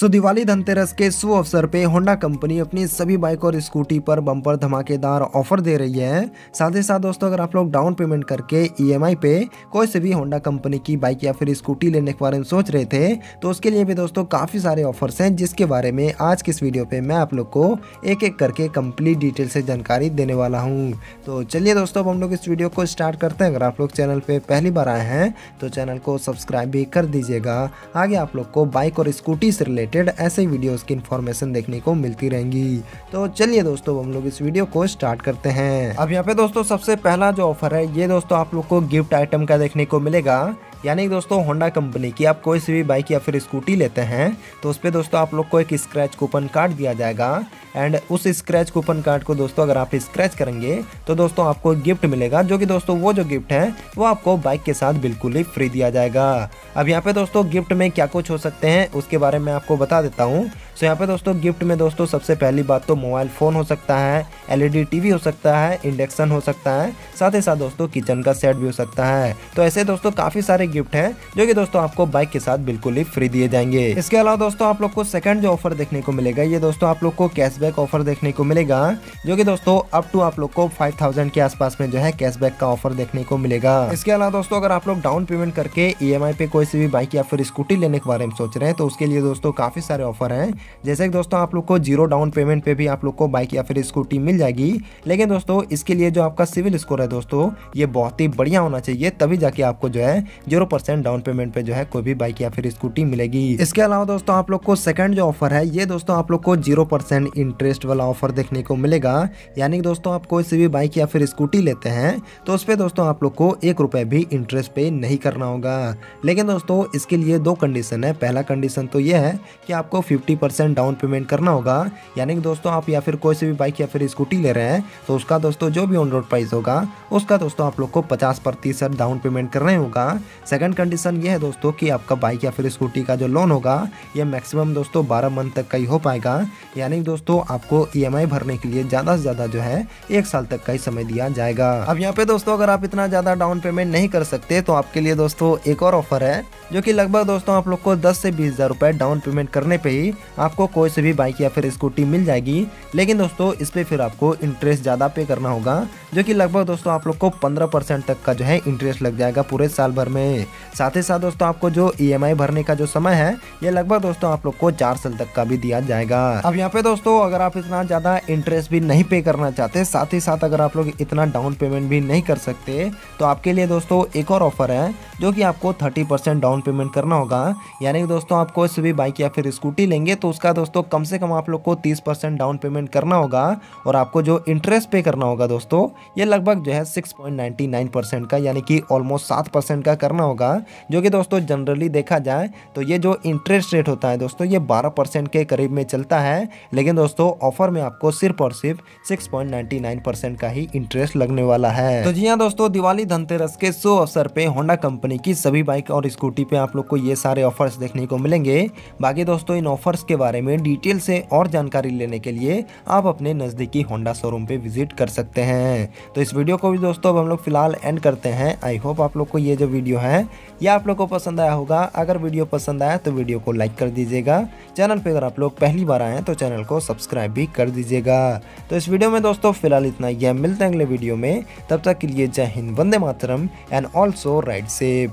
सो दिवाली धनतेरस के शुभ अवसर पे होंडा कंपनी अपनी सभी बाइक और स्कूटी पर बम्पर धमाकेदार ऑफ़र दे रही है। साथ ही साथ दोस्तों, अगर आप लोग डाउन पेमेंट करके ईएमआई पे कोई से भी होंडा कंपनी की बाइक या फिर स्कूटी लेने के बारे में सोच रहे थे तो उसके लिए भी दोस्तों काफ़ी सारे ऑफर्स हैं, जिसके बारे में आज की इस वीडियो पे मैं आप लोग को एक एक करके कंप्लीट डिटेल से जानकारी देने वाला हूँ। तो चलिए दोस्तों, अब हम लोग इस वीडियो को स्टार्ट करते हैं। अगर आप लोग चैनल पर पहली बार आए हैं तो चैनल को सब्सक्राइब भी कर दीजिएगा। आगे आप लोग को बाइक और स्कूटी से रिलेटेड ऐसे वीडियोस की इन्फॉर्मेशन देखने को मिलती रहेंगी। तो चलिए दोस्तों हम लोग इस वीडियो को स्टार्ट करते हैं। अब यहाँ पे दोस्तों, सबसे पहला जो ऑफ़र है, ये दोस्तों आप लोग को गिफ्ट आइटम का देखने को मिलेगा। यानी दोस्तों होंडा कंपनी की आप कोई सी भी बाइक या फिर स्कूटी लेते हैं तो उस पर दोस्तों आप लोग को एक स्क्रैच कूपन कार्ड दिया जाएगा। एंड उस स्क्रैच कूपन कार्ड को दोस्तों, अगर आप स्क्रैच करेंगे तो दोस्तों आपको गिफ्ट मिलेगा, जो कि दोस्तों वो जो गिफ्ट है, वो आपको बाइक के साथ बिल्कुल ही फ्री दिया जाएगा। अब यहाँ पे दोस्तों गिफ्ट में क्या कुछ हो सकते हैं, उसके बारे में आपको बता देता हूँ। सो यहाँ पे दोस्तों गिफ्ट में दोस्तों, सबसे पहली बात तो मोबाइल फ़ोन हो सकता है एलईडी टीवी हो सकता है इंडक्शन हो सकता है, साथ ही साथ दोस्तों किचन का सेट भी हो सकता है। तो ऐसे दोस्तों, काफ़ी सारे गिफ्ट हैं, जो कि दोस्तों आपको बाइक के साथ बिल्कुल ही फ्री दिए जाएँगे। इसके अलावा दोस्तों, आप लोग को सेकंड जो ऑफ़र देखने को मिलेगा, ये दोस्तों, आप लोग को कैशबैक ऑफ़र देखने को मिलेगा, जो कि दोस्तों अप टू आप लोग को फाइव थाउज़ेंड के आसपास में जो है कैशबैक का ऑफ़र देखने को मिलेगा। इसके अलावा दोस्तों, अगर आप लोग डाउन पेमेंट करके ईएमआई पे कोई सी भी बाइक या फिर स्कूटी लेने के बारे में सोच रहे हैं तो उसके लिए दोस्तों, काफ़ी सारे ऑफ़र है जैसे कि दोस्तों आप लोग को ज़ीरो डाउन पेमेंट पे भी आप लोग को बाइक या फिर स्कूटी मिल जाएगी। लेकिन दोस्तों, इसके लिए जो आपका सिविल स्कोर है दोस्तों, ये बहुत ही बढ़िया होना चाहिए, तभी जाके आपको जो है ज़ीरो परसेंट डाउन पेमेंट पे जो है कोई भी बाइक या फिर स्कूटी मिलेगी। इसके अलावा दोस्तों, आप लोग को सेकंड जो ऑफ़र है, ये दोस्तों आप लोग को ज़ीरो परसेंट इंटरेस्ट वाला ऑफ़र देखने को मिलेगा। यानी कि दोस्तों, आप कोई सी भी बाइक या फिर स्कूटी लेते हैं तो उस पर दोस्तों आप लोग को एक रुपए भी इंटरेस्ट पे नहीं करना होगा। लेकिन दोस्तों, इसके लिए दो कंडीशन है। पहला कंडीशन तो ये है कि आपको फिफ्टी परसेंट डाउन पेमेंट करना होगा, यानी कि दोस्तों आप या फिर कोई सी भी बाइक या फिर स्कूटी ले रहे हैं तो उसका दोस्तों जो भी ऑन रोड प्राइस होगा, उसका दोस्तों आप लोग को पचास प्रतिशत डाउन पेमेंट करना होगा। सेकंड कंडीशन ये है दोस्तों कि आपका बाइक या फिर स्कूटी का जो लोन होगा, ये मैक्सिमम दोस्तों बारह मंथ तक का ही हो पाएगा। यानी कि दोस्तों आपको ईएमआई भरने के लिए ज़्यादा से ज़्यादा जो है, एक साल तक का ही समय दिया जाएगा। अब यहाँ पे दोस्तों अगर आप इतना ज़्यादा डाउन पेमेंट नहीं कर सकते तो आपके लिए दोस्तों एक और ऑफ़र है, जो कि लगभग दोस्तों आप लोग को 10 से बीस हज़ार रुपए डाउन पेमेंट करने पे ही आपको कोई से भी बाइक या फिर स्कूटी मिल जाएगी। लेकिन दोस्तों, इस पर फिर आपको इंटरेस्ट ज़्यादा पे करना होगा। जो कि लगभग दोस्तों आप लोग को 15 परसेंट तक का जो है इंटरेस्ट लग जाएगा पूरे साल भर में। साथ ही साथ दोस्तों आपको जो ई भरने का जो समय है, ये लगभग दोस्तों आप लोग को चार साल तक का भी दिया जाएगा। अब यहाँ पे दोस्तों अगर आप इतना ज़्यादा इंटरेस्ट भी नहीं पे करना चाहते, साथ ही साथ अगर आप लोग इतना डाउन पेमेंट भी नहीं कर सकते तो आपके लिए दोस्तों एक और ऑफ़र है, जो कि आपको थर्टी परसेंट डाउन पेमेंट करना होगा। यानी कि दोस्तों आप कोई भी बाइक या फिर स्कूटी लेंगे तो उसका दोस्तों कम से कम आप लोग को तीस परसेंट डाउन पेमेंट करना होगा, और आपको जो इंटरेस्ट पे करना होगा दोस्तों ये लगभग जो है six point ninety nine percent का, यानी कि ऑलमोस्ट सात परसेंट का करना होगा। जो कि दोस्तों जनरली देखा जाए तो ये जो इंटरेस्ट रेट होता है दोस्तों, ये बारह परसेंट के करीब में चलता है। लेकिन दोस्तों ऑफ़र में आपको सिर्फ़ और सिर्फ़ सिक्स का ही इंटरेस्ट लगने वाला है। तो जी हाँ दोस्तों, दिवाली धनतेरस के सो अवसर पे होंडा कंपनी की सभी बाइक और स्कूटी पे आप लोग को ये सारे ऑफर्स देखने को मिलेंगे। बाकी दोस्तों, इन ऑफर्स के बारे में डिटेल से और जानकारी लेने के लिए आप अपने नज़दीकी होंडा शोरूम पे विज़िट कर सकते हैं। तो इस वीडियो को भी दोस्तों अब हम लोग फ़िलहाल एंड करते हैं। आई होप आप लोग को ये जो वीडियो है, ये आप लोग को पसंद आया होगा। अगर वीडियो पसंद आया तो वीडियो को लाइक कर दीजिएगा। चैनल पर अगर आप लोग पहली बार आए तो चैनल को सब्सक्राइब भी कर दीजिएगा। तो इस वीडियो में दोस्तों फ़िलहाल इतना यह मिलते हैं अगले वीडियो में। तब तक के लिए जय हिंद, वंदे मातरम एंड ऑल्सो राइट सेफ़